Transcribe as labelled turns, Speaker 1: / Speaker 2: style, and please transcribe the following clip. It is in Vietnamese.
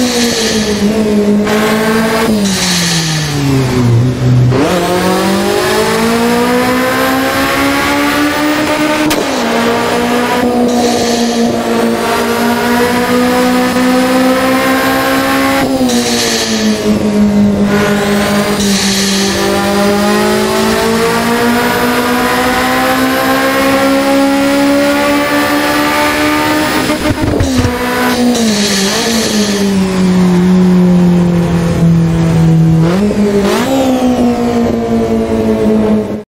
Speaker 1: Mm-hmm.